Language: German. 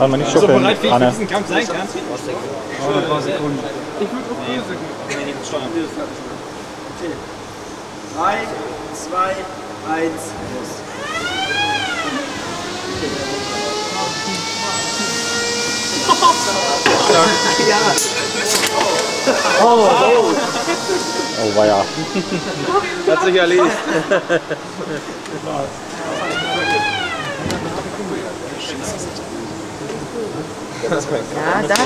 Kann man nicht so schuppeln, bereit wie ich Anne. diesen Kampf sein kann. Oh, ein paar Sekunden. Drei, zwei, eins, los. Oh, war ja. Hat sich erledigt. და და